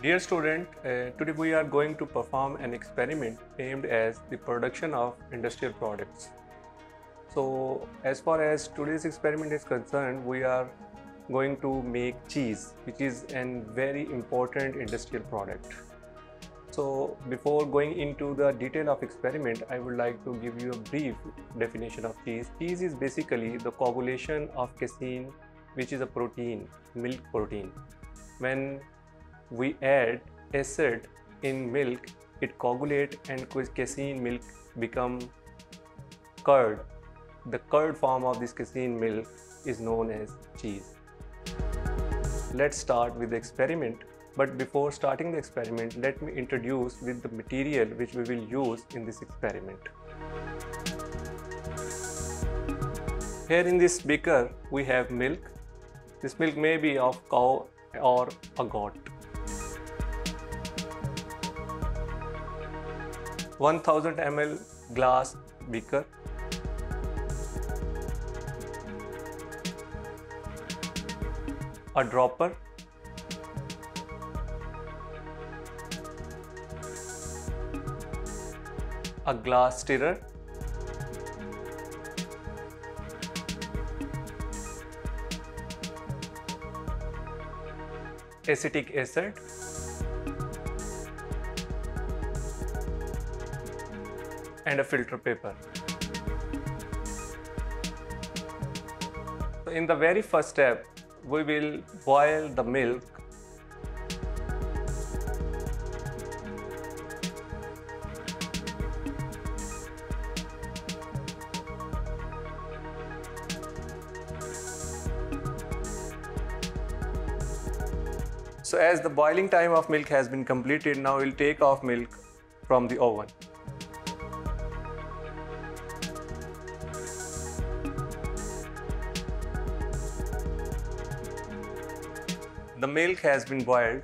Dear student, uh, today we are going to perform an experiment aimed as the production of industrial products. So as far as today's experiment is concerned, we are going to make cheese, which is a very important industrial product. So before going into the detail of experiment, I would like to give you a brief definition of cheese. Cheese is basically the coagulation of casein, which is a protein, milk protein. When we add acid in milk, it coagulate and casein milk become curd. The curd form of this casein milk is known as cheese. Let's start with the experiment. But before starting the experiment, let me introduce with the material which we will use in this experiment. Here in this beaker, we have milk. This milk may be of cow or a goat. 1000 ml glass beaker a dropper a glass stirrer acetic acid and a filter paper. In the very first step, we will boil the milk So as the boiling time of milk has been completed, now we'll take off milk from the oven. The milk has been boiled.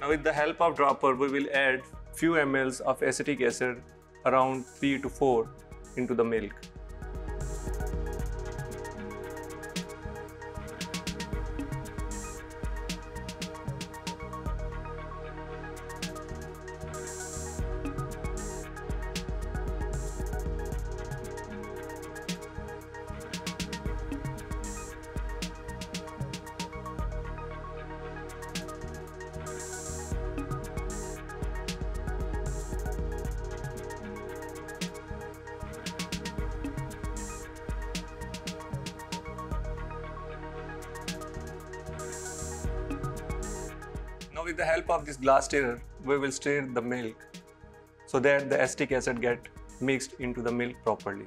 Now with the help of dropper, we will add few mLs of acetic acid around 3 to 4 into the milk. With the help of this glass stirrer, we will stir the milk so that the acetic acid get mixed into the milk properly.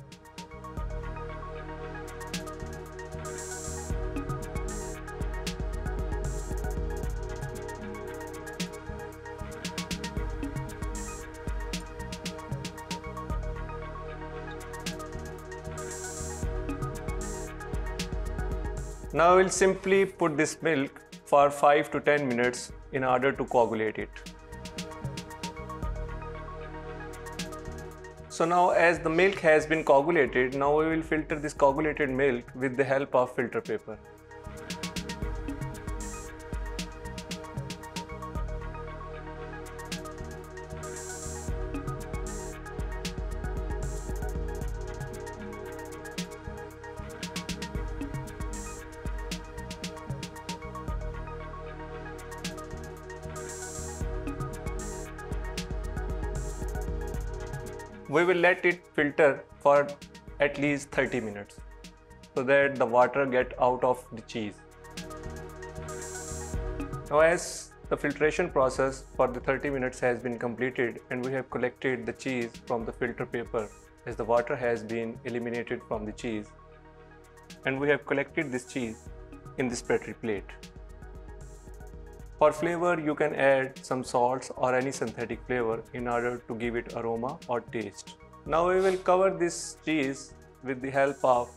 Now we'll simply put this milk for 5 to 10 minutes in order to coagulate it. So now as the milk has been coagulated, now we will filter this coagulated milk with the help of filter paper. We will let it filter for at least 30 minutes so that the water get out of the cheese. Now as the filtration process for the 30 minutes has been completed and we have collected the cheese from the filter paper as the water has been eliminated from the cheese and we have collected this cheese in this petri plate. For flavor, you can add some salts or any synthetic flavor in order to give it aroma or taste. Now we will cover this cheese with the help of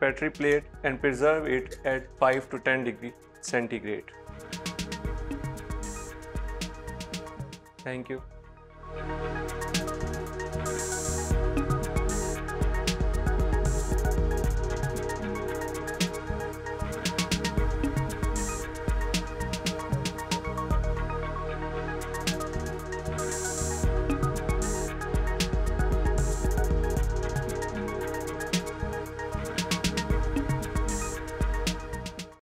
petri plate and preserve it at 5 to 10 degree centigrade. Thank you.